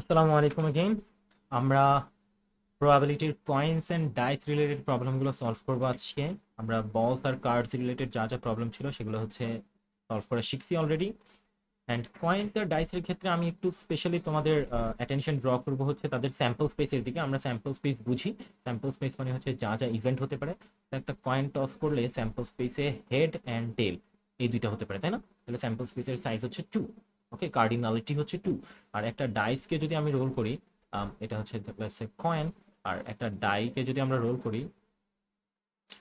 আসসালামু আলাইকুম এগেইন আমরা প্রবাবিলিটির কয়েন্স অ্যান্ড ডাইস রিলেটেড প্রবলেমগুলো সলভ করব আজকে। আমরা বলস আর কার্ডস রিলেটেড যা যা প্রবলেম ছিল সেগুলো হচ্ছে সলভ করা শিখছি অলরেডি অ্যান্ড কয়েন্স আর ডাইসের ক্ষেত্রে আমি একটু স্পেশালি তোমাদের অ্যাটেনশন ড্র করব হচ্ছে তাদের স্যাম্পল স্পেসের দিকে। আমরা স্যাম্পল স্পেস বুঝি। স্যাম্পল স্পেস মানে হচ্ছে যা যা ইভেন্ট হতে পারে। একটা কয়েন টস করলে স্যাম্পল স্পেসে হেড অ্যান্ড টেল এই দুইটা হতে পারে, তাই না? তাহলে স্যাম্পল স্পেসের সাইজ হচ্ছে টু ওকে কার্ডিনালিটি হচ্ছে টু আর একটা ডাইসকে যদি আমি রোল করি এটা হচ্ছে কয়েন আর একটা ডাইকে যদি আমরা রোল করি,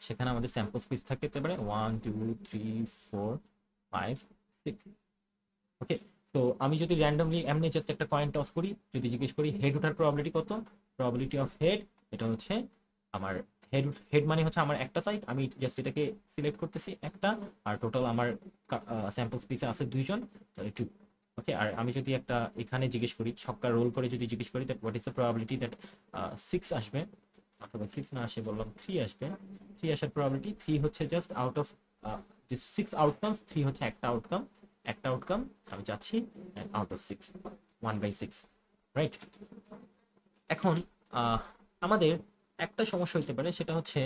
সেখানে আমাদের স্যাম্পল স্পেস থাকতে পারে one two three four five six okay তো আমি যদি র্যান্ডমলি এমনি জাস্ট একটা কয়েন টস করি, যদি জিজ্ঞেস করি হেড ওঠার প্রবাবিলিটি কত? প্রবাবিলিটি অফ হেড এটা হচ্ছে আমার হেড হেড মানে হচ্ছে আমার একটা সাইড আমি জাস্ট এটাকে সিলেক্ট করতেছি একটা, আর টোটাল আমার স্যাম্পল স্পেসে আছে দুইজন তাহলে টু ওকে আর আমি যদি একটা এখানে জিজ্ঞেস করি, ছক্কা রোল করে যদি জিজ্ঞেস করি that what is the probability that six আসবে? অথবা সিক্স না আসে, বললাম থ্রি আসবে। থ্রি আসার প্রবাবিলিটি থ্রি হচ্ছে জাস্ট আউট অফ যে সিক্স আউটকামস থ্রি হচ্ছে একটা আউটকাম একটা আউটকাম আমি চাচ্ছি out of six one by six right এখন আমাদের একটা সমস্যা হতে পারে, সেটা হচ্ছে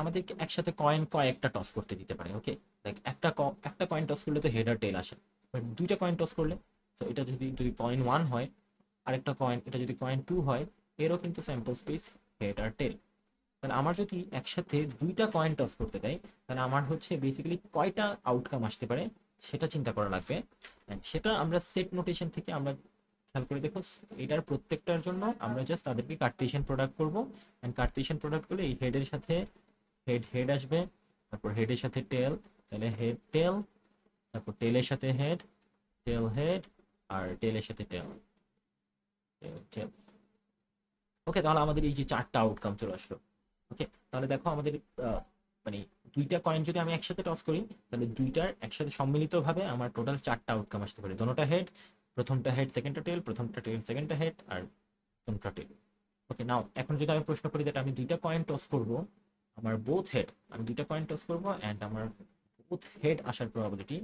আমাদেরকে একসাথে কয়েন কয়েকটা টস করতে দিতে পারে ওকে লাইক একটা একটা কয়েন টস করলে তো হেড আর টেল আসে। দুইটা কয়েন টস করলে তো এটা যদি যদি কয়েন ওয়ান হয়, আরেকটা কয়েন এটা যদি কয়েন টু হয়, এরও কিন্তু স্যাম্পল স্পেস হেড আর টেল তাহলে আমার যদি একসাথে দুইটা কয়েন টস করতে দেয়, তাহলে আমার হচ্ছে বেসিক্যালি কয়টা আউটকাম আসতে পারে, সেটা চিন্তা করা লাগবে। সেটা আমরা সেট নোটেশন থেকে আমরা খেয়াল করে দেখো, এটার প্রত্যেকটার জন্য আমরা জাস্ট তাদেরকে কার্টেশিয়ান প্রোডাক্ট করব। অ্যান্ড কার্টেশিয়ান প্রোডাক্ট করলে এই হেডের সাথে হেড হেড আসবে, তারপর হেডের সাথে টেল তাহলে হেড টেল তারপর টেলের সাথে হেড টেল হেড আর টেলের সাথে টেল টেল ওকে তাহলে আমাদের এই যে চারটা আউটকাম চলে আসলো। ওকে তাহলে দেখো আমাদের মানে দুইটা কয়েন যদি আমি একসাথে টস করি, তাহলে দুইটার একসাথে সম্মিলিতভাবে আমার টোটাল চারটা আউটকাম আসতে পারে। দোনোটা হেড প্রথমটা হেড সেকেন্ডটা টেল প্রথমটা টেল সেকেন্ডটা হেড আর প্রথমটা টেল ওকে নাও এখন যদি আমি প্রশ্ন করি that আমি দুইটা কয়েন টস করব, আমার বোথ হেড আমি দুইটা কয়েন টস করব অ্যান্ড আমার বোথ হেড আসার প্রবাবিলিটি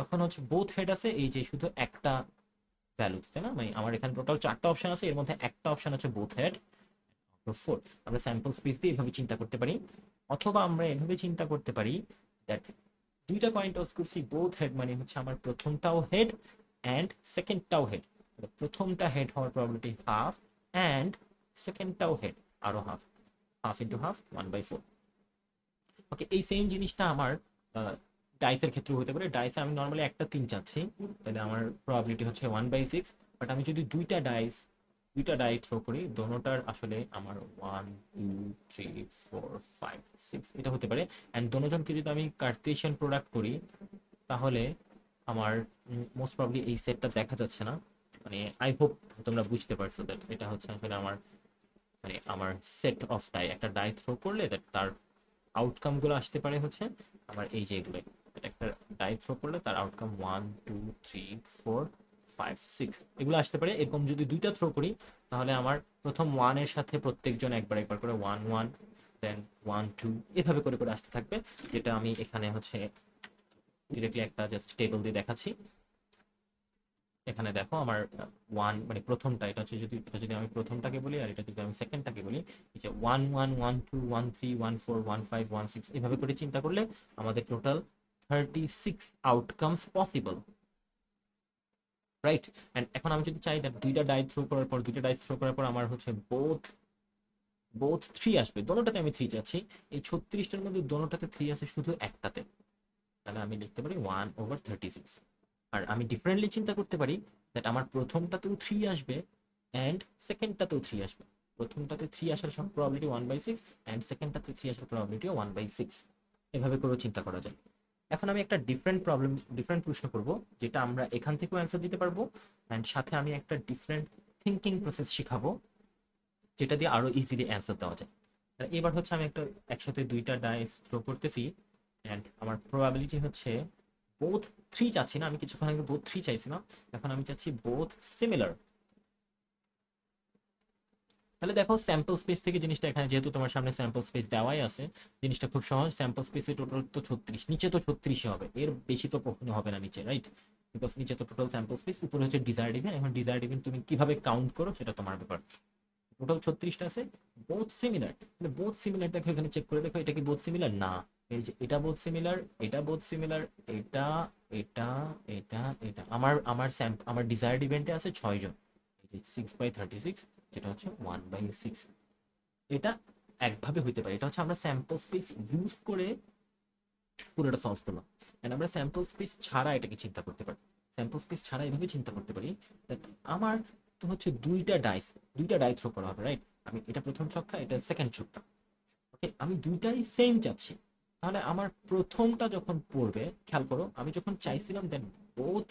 তখন হচ্ছে বোথ হেড আছে, এই যে শুধু একটা ভ্যালু তাই না? মানে আমার এখানে টোটাল চারটা অপশন আছে, এর মধ্যে একটা অপশন আছে বোথ হেড ফোর আমরা স্যাম্পল স্পেস দিয়ে এভাবে চিন্তা করতে পারি, অথবা আমরা এভাবে চিন্তা করতে পারি দ্যাট দুইটা কয়েন টস করছি বোথ হেড মানে হচ্ছে আমার প্রথমটাও হেড অ্যান্ড সেকেন্ডটাও হেড প্রথমটা হেড হওয়ার প্রবাবিলিটি হাফ অ্যান্ড সেকেন্ডটাও হেড আরও half half into half one by four okay এই সেম জিনিসটা আমার ডাইসের ক্ষেত্রে হতে পারে। ডাইসে আমি নর্মালি একটা তিন চাচ্ছি, তাহলে আমার প্রবাবিলিটি হচ্ছে ওয়ান বাই সিক্স বাট আমি যদি দুইটা ডাইস দুইটা ডাই থ্রো করি, দোনোটার আসলে আমার one two three four five six এটা হতে পারে। অ্যান্ড দোনোজনকে যদি আমি কার্টেশিয়ান প্রোডাক্ট করি, তাহলে আমার মোস্ট প্রবলি এই সেটটা দেখা যাচ্ছে না। মানে আই হোপ তোমরা বুঝতে পারছ দ্যাট এটা হচ্ছে আসলে আমার মানে আমার সেট অফ ডাই একটা ডাই থ্রো করলে দ্যাট তার আউটকামগুলো আসতে পারে হচ্ছে আমার এই যে এগুলো। একটা ডাই থ্রো করলে তার outcome one two three four five six এগুলো আসতে পারে। এরকম যদি দুইটা থ্রো করি, তাহলে আমার প্রথম ওয়ানের সাথে প্রত্যেকজন একবার একবার করে one one then one two এভাবে করে করে আসতে থাকবে। যেটা আমি এখানে হচ্ছে ডিরেক্টলি একটা জাস্ট টেবিল দিয়ে দেখাচ্ছি। এখানে দেখো আমার ওয়ান মানে প্রথমটা, এটা হচ্ছে যদি, এটা যদি আমি প্রথমটাকে বলি আর এটা যদি আমি সেকেন্ডটাকে বলি যে one one one two one three one four one five one six এভাবে করে চিন্তা করলে আমাদের total thirty six outcomes possible right and এখন আমি যদি চাই দ্যাট দুইটা ডাই থ্রো করার পর, দুইটা ডাইস থ্রো করার পর আমার হচ্ছে বোথ বোথ থ্রি আসবে। দোনোটাতে আমি থ্রি চাচ্ছি। এই ছত্রিশটার মধ্যে দোনোটাতে থ্রি আছে শুধু একটাতে। তাহলে আমি লিখতে পারি ওয়ান ওভার থার্টি সিক্স আর আমি ডিফারেন্টলি চিন্তা করতে পারি দ্যাট আমার প্রথমটাতেও থ্রি আসবে অ্যান্ড সেকেন্ডটাতেও থ্রি আসবে। প্রথমটাতে থ্রি আসার সব probability one by six and সেকেন্ডটাতে three আসার প্রবাবিলিটিও ওয়ান বাই সিক্স এভাবে করেও চিন্তা করা যায়। এখন আমি একটা ডিফারেন্ট প্রবলেম ডিফারেন্ট প্রশ্ন করব, যেটা আমরা এখান থেকেও অ্যান্সার দিতে পারব অ্যান্ড সাথে আমি একটা ডিফারেন্ট থিঙ্কিং প্রসেস শিখাবো, যেটা দিয়ে আরও ইজিলি অ্যান্সার দেওয়া যায়। এবার হচ্ছে আমি একটা একসাথে দুইটা ডাইস থ্রো করতেছি অ্যান্ড আমার প্রবাবিলিটি হচ্ছে বোথ থ্রি চাচ্ছি না, আমি কিছুক্ষণ আগে বোথ থ্রি চাইছি না এখন আমি চাচ্ছি বোথ সিমিলার তাহলে দেখো স্যাম্পল স্পেস থেকে জিনিসটা এখানে যেহেতু তোমার সামনে স্যাম্পল স্পেস দেওয়াই আছে, জিনিসটা খুব সহজ। স্যাম্পল স্পেসে টোটাল তো ছত্রিশ, নিচে তো ছত্রিশে হবে। এর বেশি তো কখনো হবে না নিচে রাইট বিকজ নিচে তো টোটাল স্যাম্পল স্পেস উপরে হচ্ছে ডিজায়ার্ড ইভেন্ট এখন ডিজায়ার্ড ইভেন্ট তুমি কীভাবে কাউন্ট করো সেটা তোমার ব্যাপার। টোটাল ছত্রিশটা আছে বোথ সিমিলার মানে বোথ সিমিলার দেখো, এখানে চেক করে দেখো, এটা কি বোথ সিমিলার না। এই যে এটা বোথ সিমিলার এটা বোথ সিমিলার এটা এটা এটা এটা। আমার আমার স্যাম্প আমার ডিজায়ার্ড ইভেন্টে আছে ছয়জন। সিক্স বাই থার্টি সিক্স যেটা হচ্ছে ওয়ান বাই সিক্স এটা একভাবে হইতে পারে। এটা হচ্ছে আমরা স্যাম্পল স্পেস ইউজ করে পুরোটা সলভ করলাম। অ্যান্ড আমরা স্যাম্পল স্পেস ছাড়া এটাকে চিন্তা করতে পারি। স্যাম্পল স্পেস ছাড়া এভাবে চিন্তা করতে পারি দ্যাট আমার তো হচ্ছে দুইটা ডাইস দুইটা ডাই থ্রো করা হবে রাইট আমি এটা প্রথম ছক্কা, এটা সেকেন্ড ছক্কা। ওকে আমি দুইটাই সেম চাচ্ছি। তাহলে আমার প্রথমটা যখন পড়বে, খেয়াল করো, আমি যখন চাইছিলাম দেন বোথ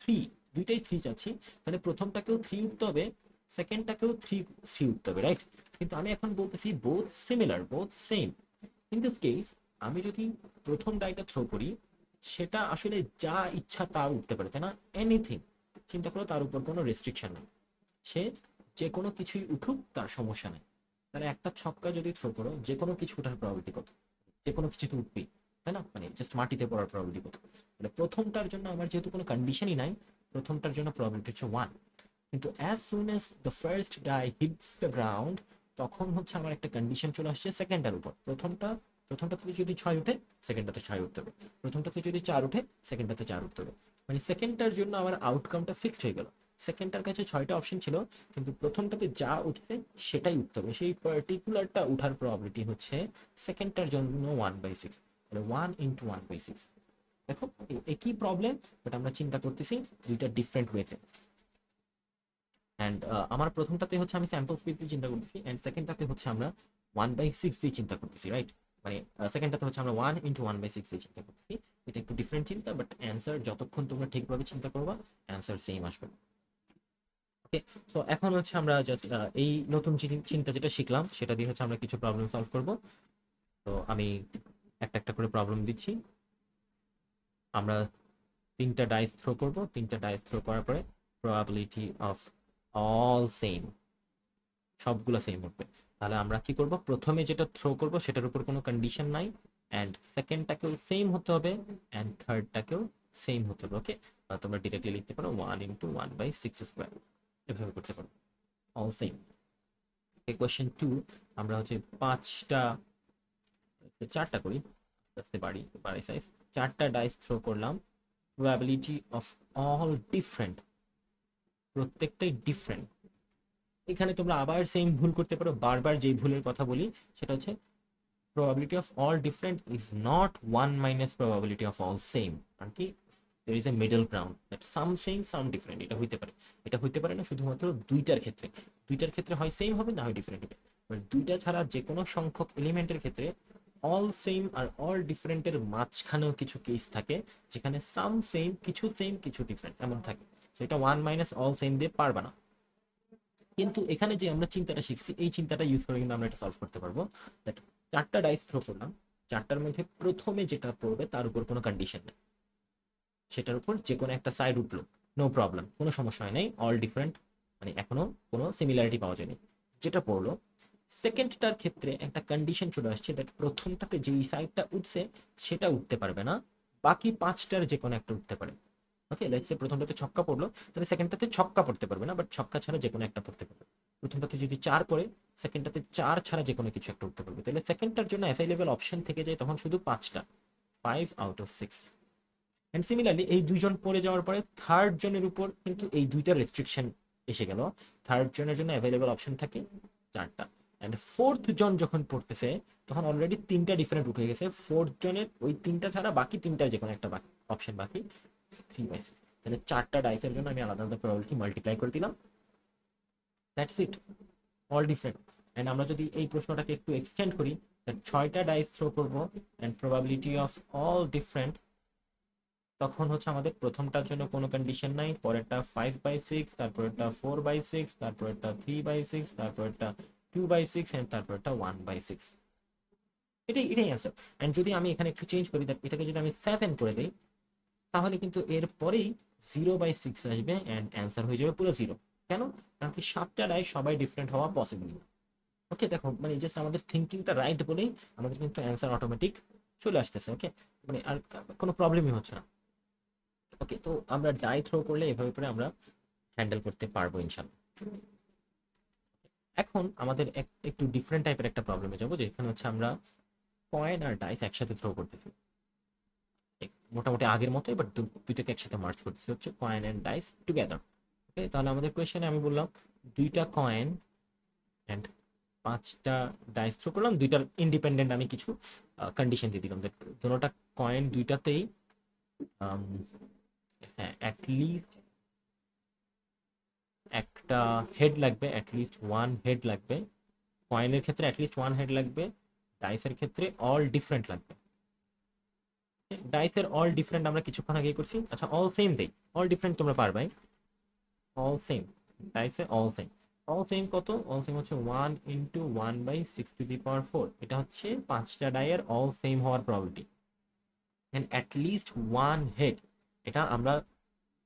থ্রি দুইটাই থ্রি চাচ্ছি, তাহলে প্রথমটাকেও থ্রি উঠতে হবে। সেকেন্ডটাকেও থ্রি থ্রি উঠতে হবে রাইট কিন্তু আমি এখন বলতেছি both similar both same in this case আমি যদি প্রথম ডাইটা থ্রো করি, সেটা আসলে যা ইচ্ছা তা উঠতে পারে, তাই না? এনিথিং চিন্তা করো তার উপর কোনো রেস্ট্রিকশন নেই। সে যে কোনো কিছুই উঠুক, তার সমস্যা নেই। তাহলে একটা ছক্কা যদি থ্রো করো, যে কোনো কিছু ওঠার প্রবাবিলিটি কত? যে কোনো কিছু তো উঠবেই, তাই না? মানে জাস্ট মাটিতে পড়ার প্রবাবিলিটি কত? মানে প্রথমটার জন্য আমার যেহেতু কোনো কন্ডিশনই নাই, প্রথমটার জন্য প্রবাবিলিটি হচ্ছে ওয়ান কিন্তু as soon as the first die hits the ground তখন হচ্ছে আমার একটা কন্ডিশন চলে আসছে সেকেন্ডটার উপর। প্রথমটা, প্রথমটাতে যদি ছয় উঠে সেকেন্ডটাতে ছয় উঠতে হবে। প্রথমটাতে যদি চার উঠে সেকেন্ডটাতে চার উঠতে হবে। মানে সেকেন্ডটার জন্য আমার আউটকামটা ফিক্সড হয়ে গেল। সেকেন্ডটার কাছে ছয়টা অপশন ছিল, কিন্তু প্রথমটাতে যা উঠছে, সেটাই উঠতে হবে। সেই পার্টিকুলারটা উঠার প্রবাবিলিটি হচ্ছে সেকেন্ডটার জন্য ওয়ান বাই সিক্স তাহলে one into one by six দেখো একই প্রবলেম বাট আমরা চিন্তা করতেছি দুইটা ডিফারেন্ট ওয়েতে অ্যান্ড আমার প্রথমটাতে হচ্ছে আমি স্যাম্পল স্পেস দিয়ে চিন্তা করতেছি অ্যান্ড সেকেন্ডটাতে হচ্ছে আমরা ওয়ান বাই সিক্স দিয়ে চিন্তা করতেছি রাইট মানে সেকেন্ডটাতে হচ্ছে আমরা one into one by six দিয়ে চিন্তা করতেছি। এটা একটু ডিফারেন্ট চিন্তা বাট অ্যান্সার যতক্ষণ তোমরা ঠিকভাবে চিন্তা করবা অ্যান্সার সেম আসবে। ওকে সো এখন হচ্ছে আমরা জাস্ট এই নতুন চিন্তা যেটা শিখলাম, সেটা দিয়ে হচ্ছে আমরা কিছু প্রবলেম সলভ করব। তো আমি একটা একটা করে প্রবলেম দিচ্ছি। আমরা তিনটা ডাইস থ্রো করব, তিনটা ডাইস থ্রো করার পরে প্রবাবিলিটি অফ অল সেম সবগুলো সেম উঠবে। তাহলে আমরা কি করব? প্রথমে যেটা থ্রো করব, সেটার উপর কোনো কন্ডিশন নাই। অ্যান্ড সেকেন্ডটাকেও সেম হতে হবে। অ্যান্ড থার্ডটাকেও সেম হতে হবে ওকে বা তোমরা ডিরেক্টলি লিখতে পারো one into one by six square এভাবে করতে পারো। অল সেম কোয়েশ্চেন টু আমরা হচ্ছে পাঁচটা, চারটা করি। আস্তে আস্তে বাড়ি বাড়ি সাইজ চারটা ডাইস থ্রো করলাম। প্রবাবিলিটি অফ অল ডিফারেন্ট প্রত্যেকটাই ডিফারেন্ট এখানে তোমরা আবার সেম ভুল করতে পারো। বারবার যেই ভুলের কথা বলি, সেটা হচ্ছে probability of all different is not 1 minus probability of all same. আর কি? There is a middle ground that some same, some different. এটা হইতে পারে। এটা হইতে পারে না শুধুমাত্র দুইটার ক্ষেত্রে। দুইটার ক্ষেত্রে হয় সেম হবে, না হয় ডিফারেন্ট হবে। But দুইটা ছাড়া যে কোনো সংখ্যক এলিমেন্টের ক্ষেত্রে অল সেম আর অল ডিফারেন্টের মাঝখানেও কিছু কেস থাকে, যেখানে সাম সেম কিছু সেম কিছু ডিফারেন্ট এমন থাকে। সেটা ওয়ান মাইনাস অল সেম দিয়ে পারবা না। কিন্তু এখানে যে আমরা চিন্তাটা শিখছি, এই চিন্তাটা ইউজ করে কিন্তু আমরা এটা সলভ করতে পারব। দ্যাট চারটা ডাইস থ্রো করলাম, চারটার মধ্যে প্রথমে যেটা পড়বে তার উপর কোনো কন্ডিশন নেই। সেটার উপর যে কোনো একটা সাইড উঠল নো প্রবলেম কোনো সমস্যা হয় নাই অল ডিফারেন্ট মানে এখনও কোনো সিমিলারিটি পাওয়া যায়নি। যেটা পড়ল সেকেন্ডটার ক্ষেত্রে একটা কন্ডিশন চলে আসছে দ্যাট প্রথমটাতে যেই সাইডটা উঠছে, সেটা উঠতে পারবে না, বাকি পাঁচটার যে কোনো একটা উঠতে পারে। ওকে লেটস প্রথমটাতে ছক্কা পড়ল, তাহলে সেকেন্ডটাতে ছক্কা পড়তে পারবে না বাট ছক্কা ছাড়া যে কোনো একটা পড়তে পারবে। প্রথমটাতে যদি চার পড়ে সেকেন্ডটাতে চার ছাড়া যে কোনো কিছু একটা উঠতে পারবে। তাহলে সেকেন্ডটার জন্য অ্যাভেলেবেল অপশন থেকে যায় তখন শুধু পাঁচটা five out of six and similarly এই দুইজন পড়ে যাওয়ার পরে থার্ড জনের উপর কিন্তু এই দুইটা রেস্ট্রিকশন এসে গেল। থার্ড জনের জন্য অ্যাভেলেবেল অপশন থাকে চারটা। অ্যান্ড ফোর্থ জন যখন পড়তেছে, তখন অলরেডি তিনটা ডিফারেন্ট উঠে গেছে। ফোর্থ জনের ওই তিনটা ছাড়া বাকি তিনটার যে কোনো একটা অপশন বাকি। তাহলে চারটা ডাইসের জন্য আমি আলাদা আলাদা প্রবাবিলিটি মাল্টিপ্লাই করে দিলাম। That's it all different and আমরা যদি এই প্রশ্নটাকে একটু এক্সটেন্ড করি ছয়টা ডাইস থ্রো করব and probability of all different তখন হচ্ছে আমাদের প্রথমটার জন্য কোনো কন্ডিশন নাই, পরেরটা ফাইভ বাই সিক্স তারপরেরটা ফোর বাই সিক্স তারপরেরটা থ্রি বাই সিক্স তারপরেরটা টু বাই সিক্স অ্যান্ড তারপরেরটা ওয়ান বাই সিক্স এটাই এটাই অ্যান্সার অ্যান্ড যদি আমি এখানে একটু চেঞ্জ করি that এটাকে যদি আমি সেভেন করে দিই তাহলে কিন্তু এর পরেই জিরো বাই সিক্স আসবে অ্যান্ড অ্যান্সার হয়ে যাবে পুরো জিরো কেন? কারণ কি সাতটা রায় সবাই ডিফারেন্ট হওয়া পসিবল না। ওকে দেখো মানে জাস্ট আমাদের থিঙ্কিংটা রাইট বলেই আমাদের কিন্তু অ্যান্সার অটোমেটিক চলে আসতেছে ওকে মানে আর কোনো প্রবলেমই হচ্ছে না। ওকে তো আমরা ডাই থ্রো করলে এভাবে করে আমরা হ্যান্ডেল করতে পারব ইনশাল্লাহ এখন আমাদের এক- একটু ডিফারেন্ট টাইপের একটা প্রবলেমে যাব, যেখানে হচ্ছে আমরা কয়েন আর ডাইস একসাথে থ্রো করতেছি। মোটামুটি আগের মতোই বাট দুইটাকে একসাথে মার্চ করতেছি হচ্ছে coin and dice together okay তাহলে আমাদের কোয়েশ্চেনে আমি বললাম দুইটা কয়েন অ্যান্ড পাঁচটা ডাইস থ্রো করলাম দুইটার ইন্ডিপেন্ডেন্ট আমি কিছু কন্ডিশন দিয়ে দিলাম। যে দুটোটা কয়েন দুইটাতেই আম, হ্যাঁ অ্যাটলিস্ট একটা হেড লাগবে অ্যাটলিস্ট ওয়ান হেড লাগবে। কয়েনের ক্ষেত্রে অ্যাটলিস্ট ওয়ান হেড লাগবে ডাইসের ক্ষেত্রে অল ডিফারেন্ট লাগবে। ডাইসের অল ডিফারেন্ট আমরা কিছুক্ষণ আগে করছি। আচ্ছা অল সেম দেই অল ডিফারেন্ট তোমরা পারবাই। অল সেম ডাইসে অল সেম অল সেম কত? অল সেম হচ্ছে one into one by six to the power four এটা হচ্ছে পাঁচটা ডাইয়ের অল সেম হওয়ার probability and at least one head এটা আমরা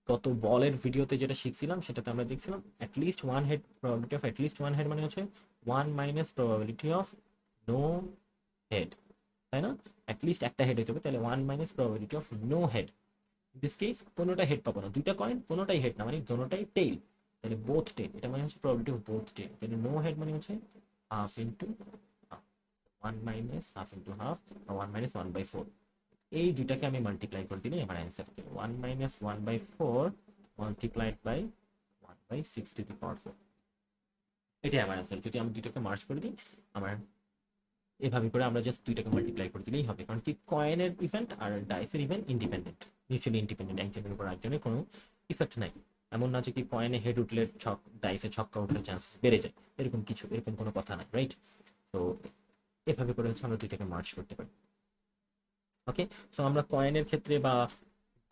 গত বলের ভিডিওতে যেটা শিখছিলাম, সেটাতে আমরা দেখছিলাম at least one head probability of at least one head মানে হচ্ছে one minus probability of no head তাই না? অ্যাটলিস্ট একটা হেড হতে হবে, তাহলে one minus probability of no head this case কোনোটা হেড পাবো না। দুইটা কয়েন কোনোটাই হেড না মানে দোনোটাই টেইল তাহলে বোথ টেইল এটা মানে হচ্ছে প্রবাবিলিটি অফ বোথ টেইল তাহলে নো হেড মানে হচ্ছে half into one minus half into half one minus one by four এই দুইটাকে আমি মাল্টিপ্লাই করে দিলে আমার answer one minus one by four multiplied by one by six to the power four এটাই আমার অ্যান্সার যদি আমি দুইটাকে মার্চ করে দিই, আমার এভাবে করে আমরা জাস্ট দুইটাকে মাল্টিপ্লাই করে দিলেই হবে। কারণ কি? কয়েনের ইভেন্ট আর ডাইসের ইভেন্ট ইন্ডিপেন্ডেন্ট মিউচুয়ালি ইন্ডিপেন্ডেন্ট একজনের উপর একজনের কোনো ইফেক্ট নাই। এমন না যে কি কয়েনে হেড উঠলে ছক ডাইসে ছক্কা উঠলে চান্স বেড়ে যায়। এরকম কিছু, এরকম কোনো কথা নাই রাইট তো এভাবে করে হচ্ছে আমরা দুইটাকে মার্চ করতে পারি। ওকে সো আমরা কয়েনের ক্ষেত্রে বা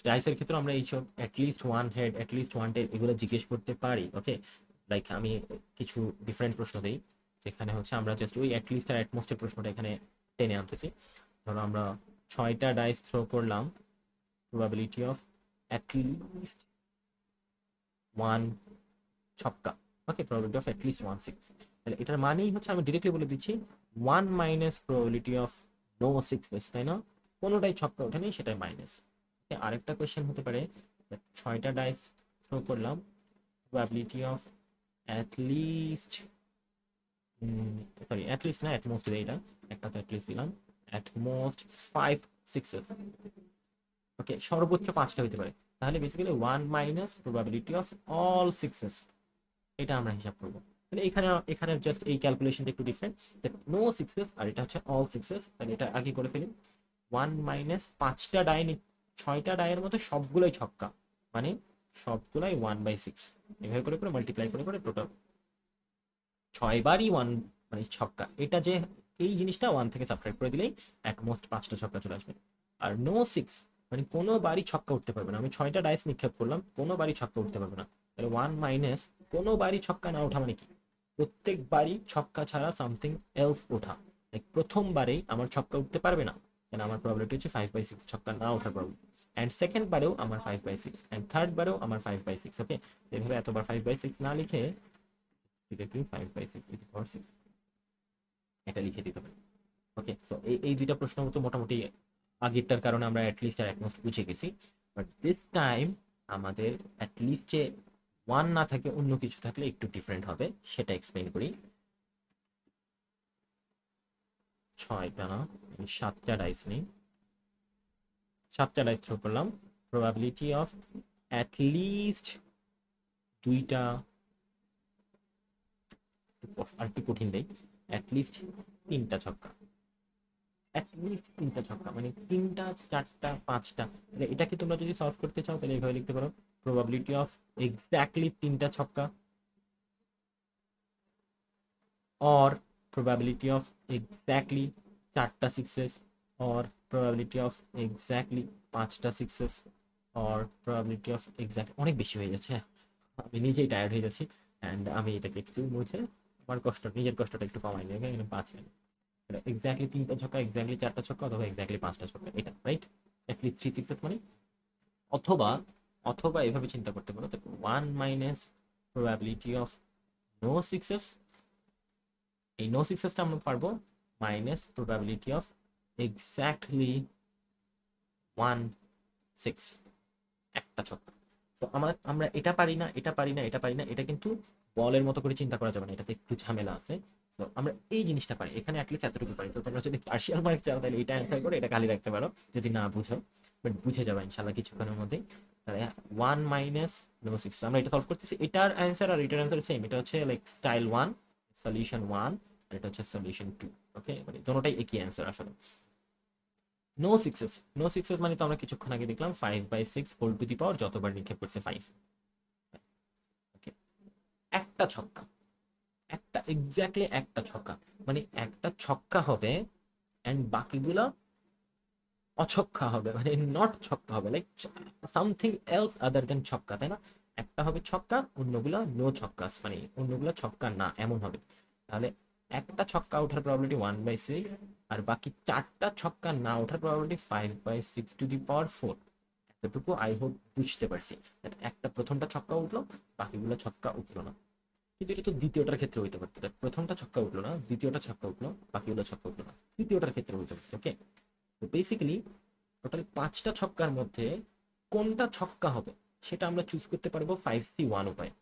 ডাইসের ক্ষেত্রে আমরা এইসব at least one head at least one tail এগুলো জিজ্ঞেস করতে পারি। ওকে লাইক আমি কিছু ডিফারেন্ট প্রশ্ন দিই। যেখানে হচ্ছে আমরা জাস্ট ওই অ্যাটলিস্ট আর অ্যাটমোস্টের প্রশ্নটা এখানে টেনে আনতেছি। ধরো আমরা ছয়টা ডাইস থ্রো করলাম probability of at least one ছক্কা। Okay probability of at least one six তাহলে এটার মানেই হচ্ছে আমি ডিরেক্টলি বলে দিচ্ছি one minus probability of no sixness তাই না কোনোটাই ছক্কা ওঠেনি সেটাই মাইনাস আরেকটা কোয়েশ্চেন হতে পারে ছয়টা ডাইস থ্রো করলাম probability of at least sorry at least না অ্যাট মোস্ট এটা। একটা তো অ্যাট লিস্ট দিলাম। At most five sixes okay সর্বোচ্চ পাঁচটা হতে পারে। তাহলে basically one minus probability of all sixes এটা আমরা হিসাব করব। তাহলে এখানে এখানে জাস্ট এই ক্যালকুলেশনটা একটু ডিফারেন্ট নো সিক্সেস আর এটা হচ্ছে অল সিক্সেস তাহলে এটা আগে করে ফেলি। ওয়ান মাইনাস পাঁচটা ডাই ছয়টা ডায়ের মধ্যে সবগুলোই ছক্কা। মানে সবগুলোই ওয়ান বাই সিক্স এভাবে করে করে মাল্টিপ্লাই করে করে টোটাল ছয়বারই ওয়ান মানে ছক্কা। এটা যে, এই জিনিসটা ওয়ান থেকে সাবট্রাক্ট করে দিলেই অ্যাটমোস্ট পাঁচটা ছক্কা চলে আসবে। আর নো সিক্স মানে কোনো বারই ছক্কা উঠতে পারবে না। আমি ছয়টা ডাইস নিক্ষেপ করলাম, কোনো বারই ছক্কা উঠতে পারবে না। তাহলে ওয়ান মাইনাস কোনো বারই ছক্কা না ওঠা মানে কি? প্রত্যেকবারই ছক্কা ছাড়া সামথিং এলস ওঠা। লাইক প্রথমবারেই আমার ছক্কা উঠতে পারবে না। কেন? আমার প্রবলেমটি হচ্ছে ফাইভ বাই সিক্স ছক্কা না ওঠার প্রবলেম অ্যান্ড সেকেন্ড বারেও আমার five by six and third বারেও আমার ফাইভ বাই সিক্স ওকে এভাবে এতবার ফাইভ বাই সিক্স না লিখে এটা লিখে দিতে পারি ওকে সো এই দুইটা প্রশ্ন তো মোটামুটি আগেরটার কারণে আমরা অ্যাটলিস্ট আর অ্যাটমোস্ট বুঝে গেছি। বাট দিস টাইম আমাদের অ্যাটলিস্ট যে ওয়ান না থাকে, অন্য কিছু থাকলে একটু ডিফারেন্ট হবে, সেটা এক্সপ্লেন করি। ছয়টা না সাতটা ডাইস নেই। সাতটা ডাইস থ্রো করলাম। প্রবাবিলিটি অফ অ্যাট লিস্ট দুইটা আর একটু কঠিন দেয় অ্যাট লিস্ট তিনটা ছক্কা। অ্যাট লিস্ট তিনটা ছক্কা। মানে তিনটা, চারটা, পাঁচটা। তাহলে এটাকে তোমরা যদি সলভ করতে চাও, তাহলে এইভাবে লিখতে পারো। প্রবাবিলিটি অফ এক্স্যাক্টলি তিনটা ছক্কা। অর probability of exactly চারটা sixes or probability of exactly পাঁচটা sixes or probability of exact অনেক বেশি হয়ে যাচ্ছে। আমি নিজেই টায়ার্ড হয়ে যাচ্ছি। অ্যান্ড আমি এটাকে একটু মুছে আমার কষ্ট, নিজের কষ্টটা একটু কমাই নিয়ে, এখানে পাঁচ নেই এক্স্যাক্টলি তিনটা ছক্কা এক্স্যাক্টলি চারটা ছক্কা অথবা এক্স্যাক্টলি পাঁচটা ছক্কা, এটা রাইট অ্যাটলিস্ট থ্রি সিক্সেস মানে অথবা অথবা এভাবে চিন্তা করতে পারো, দেখো one minus probability of no sixes এই নো সিক্সেসটা আমরা পারব minus probability of exactly one six একটা ছক্কা। তো আমার, আমরা এটা পারি না, এটা পারি না, এটা পারি না, এটা কিন্তু বলের মতো করে চিন্তা করা যাবে না, এটাতে একটু ঝামেলা আছে। তো আমরা এই জিনিসটা পারি। এখানে অ্যাটলিস্ট এতটুকু পারি। তো তোমরা যদি পার্সিয়াল মার্ক চাও, তাহলে এটা অ্যান্সার করে এটা খালি রাখতে পারো, যদি না বুঝো। বাট বুঝে যাবে ইনশাল্লাহ কিছুক্ষণের মধ্যেই। তাহলে ওয়ান মাইনাস নো সিক্স আমরা এটা সলভ করতেছি। এটার অ্যান্সার আর এটার অ্যান্সার সেম এটা হচ্ছে like style one solution one আর এটা হচ্ছে সলিউশন টু ওকে মানে দোনোটাই একই অ্যান্সার আসলে। নো সিক্সেস নো সিক্সেস মানে তো আমরা কিছুক্ষণ আগে দেখলাম five by six whole to the power যতবার নিক্ষেপ করছে ফাইভ একটা ছক্কা। একটা এক্স্যাক্টলি একটা ছক্কা। মানে একটা ছক্কা হবে অ্যান্ড বাকিগুলো অছক্কা হবে মানে নট ছক্কা হবে like something else other than ছক্কা, তাই না? একটা হবে ছক্কা, অন্যগুলো নো ছক্কা মানে অন্যগুলো ছক্কা না, এমন হবে। তাহলে একটা ছক্কা ওঠার প্রবাবিলিটি ওয়ান বাই সিক্স আর বাকি চারটা ছক্কা না ওঠার probability five by six to the power four এতটুকু আই হোপ বুঝতে পারছি। একটা প্রথমটা ছক্কা উঠল, বাকিগুলো ছক্কা উঠল না। কিন্তু এটা তো দ্বিতীয়টার ক্ষেত্রে হইতে পারতো। প্রথমটা ছক্কা উঠল না, দ্বিতীয়টা ছক্কা উঠল, বাকিগুলো ছক্কা উঠল না। তৃতীয়টার ক্ষেত্রে হইতে পারতো ওকে তো বেসিক্যালি টোটাল পাঁচটা ছক্কার মধ্যে কোনটা ছক্কা হবে, সেটা আমরা চুজ করতে পারব ফাইভ সি ওয়ান উপায়।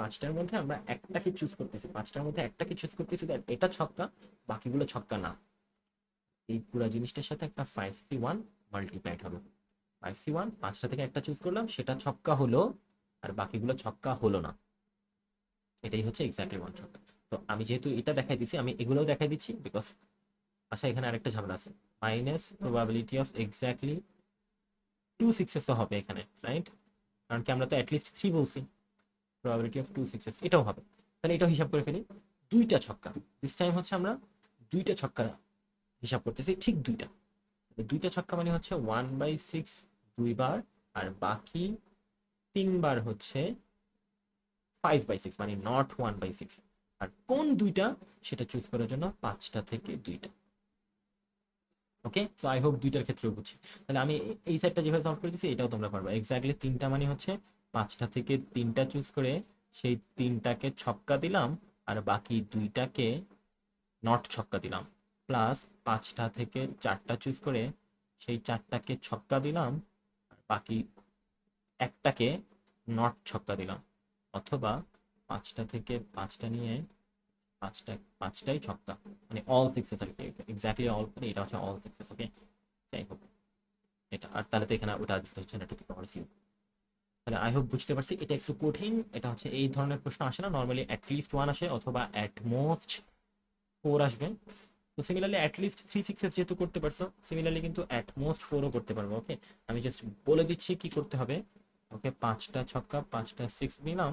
পাঁচটার মধ্যে আমরা একটাকে চুজ করতেছি। পাঁচটার মধ্যে একটাকে চুজ করতেছি that এটা ছক্কা, বাকিগুলো ছক্কা না। এই পুরো জিনিসটার সাথে একটা ফাইভ সি ওয়ান মাল্টিপ্লাইড হবে। ফাইভ সি ওয়ান পাঁচটা থেকে একটা চুজ করলাম, সেটা ছক্কা হলো আর বাকিগুলো ছক্কা হলো না। এটাই হচ্ছে এক্স্যাক্টলি ওয়ান ছক্কা। তো আমি যেহেতু এটা দেখাই দিচ্ছি আমি এগুলোও দেখাই দিচ্ছি বিকজ আচ্ছা এখানে আরেকটা ঝামেলা আছে। Minus probability of exactly two সিক্সেসও হবে এখানে রাইট কারণ কি আমরা তো অ্যাটলিস্ট থ্রি বলছি। প্রবাবিলিটি অফ টু সিক্সেস এটাও হবে। তাহলে এটাও হিসাব করে ফেলি। দুইটা ছক্কা দিস টাইম হচ্ছে আমরা দুইটা ছক্কা হিসাব করতেছি, ঠিক দুইটা। দুইটা ছক্কা মানে হচ্ছে ওয়ান বাই সিক্স দুইবার, আর বাকি তিনবার হচ্ছে ফাইভ বাই সিক্স মানে নট ওয়ান বাই সিক্স আর কোন দুইটা, সেটা চুজ করার জন্য পাঁচটা থেকে দুইটা। ওকে সো আই হোপ দুইটার ক্ষেত্রেও বুঝছি। তাহলে আমি এই সাইডটা যেভাবে সলভ করে দিচ্ছি এটাও তোমরা পারবে। এক্স্যাক্টলি তিনটা মানে হচ্ছে পাঁচটা থেকে তিনটা চুজ করে সেই তিনটাকে ছক্কা দিলাম, আর বাকি দুইটাকে নট ছক্কা দিলাম। প্লাস পাঁচটা থেকে চারটা চুজ করে সেই চারটাকে ছক্কা দিলাম বাকি একটাকে নট ছক্কা দিলাম। অথবা পাঁচটা থেকে পাঁচটা নিয়ে পাঁচটা, পাঁচটাই ছক্কা। মানে অল সিক্সেস আর এক্স্যাক্টলি অল মানে এটা হচ্ছে অল সিক্সেস ওকে যাই হোক, এটা, আর তাহলে তো এখানে ওটা দিতে হচ্ছে না টু পাওয়ার তাহলে আই হোপ বুঝতে পারছি, এটা একটু কঠিন, এটা হচ্ছে এই ধরনের প্রশ্ন আসে না। নর্মালি অ্যাটলিস্ট ওয়ান আসে, অথবা অ্যাট মোস্ট ফোর আসবে। তো সিমিলারলি অ্যাটলিস্ট থ্রি সিক্সেস যেহেতু করতে পারছ সিমিলারলি কিন্তু অ্যাট মোস্ট ফোরও করতে পারব ওকে আমি জাস্ট বলে দিচ্ছি কি করতে হবে ওকে পাঁচটা ছক্কা, পাঁচটা সিক্স নিলাম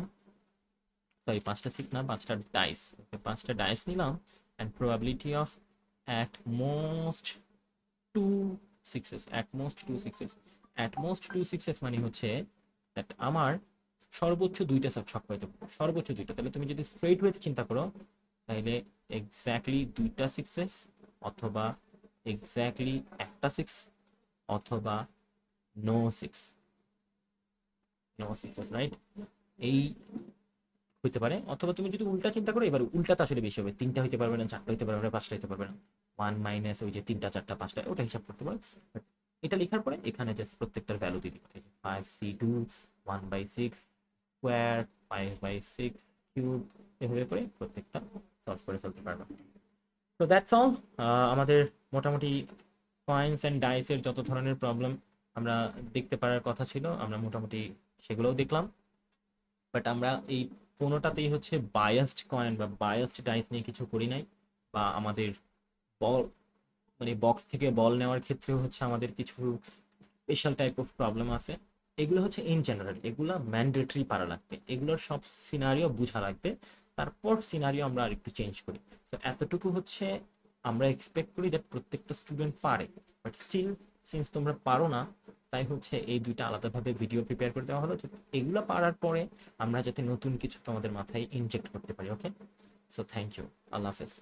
সরি পাঁচটা সিক্স না, পাঁচটা ডাইস ওকে পাঁচটা ডাইস নিলাম and probability of at most two sixes at most two sixes at most two sixes মানে হচ্ছে দ্যাট আমার সর্বোচ্চ দুইটা সব ছক পাইতে পারব। সর্বোচ্চ দুইটা। তাহলে তুমি যদি স্ট্রেট ওয়েতে চিন্তা করো, তাহলে এক্স্যাক্টলি দুইটা সিক্সেস অথবা এক্স্যাক্টলি একটা সিক্স অথবা no six no sixes right এই হইতে পারে। অথবা তুমি যদি উল্টা চিন্তা করো, এবার উল্টাতে আসলে বেশি হবে। তিনটা হইতে পারবে না, চারটা হইতে পারবে না, পাঁচটা হইতে পারবে না। ওয়ান মাইনাস ওই যে তিনটা, চারটা, পাঁচটা, ওটা হিসাব করতে পারো। এটা লেখার পরে এখানে জাস্ট প্রত্যেকটার ভ্যালু দিতে পারে five C two one by six square five by six cube এভাবে করে প্রত্যেকটা সলভ করে ফেলতে পারবে। তো দ্যাটস অল আমাদের মোটামুটি কয়েন্স অ্যান্ড ডাইসের যত ধরনের প্রবলেম আমরা দেখতে পারার কথা ছিল, আমরা মোটামুটি সেগুলোও দেখলাম। বাট আমরা এই কোনোটাতেই হচ্ছে বায়াসড কয়েন বা বায়াসড ডাইস নিয়ে কিছু করি নাই বা আমাদের বল মানে বক্স থেকে বল নেওয়ার ক্ষেত্রেও হচ্ছে আমাদের কিছু স্পেশাল টাইপ অফ প্রবলেম আছে। এগুলো হচ্ছে ইন জেনারেল এগুলো ম্যান্ডেটরি পারা লাগবে। এগুলোর সব সিনারিও বোঝা লাগবে। তারপর সিনারিও আমরা আরেকটু চেঞ্জ করি। তো এতটুকু হচ্ছে আমরা এক্সপেক্ট করি দ্যাট প্রত্যেকটা স্টুডেন্ট পারে। বাট স্টিল সিন্স তোমরা পারো না, তাই হচ্ছে এই দুইটা আলাদাভাবে ভিডিও প্রিপেয়ার করে দেওয়া হলো এগুলো পারার পরে আমরা যাতে নতুন কিছু তোমাদের মাথায় ইনজেক্ট করতে পারি ওকে সো থ্যাংক ইউ আল্লাহ হাফেজ।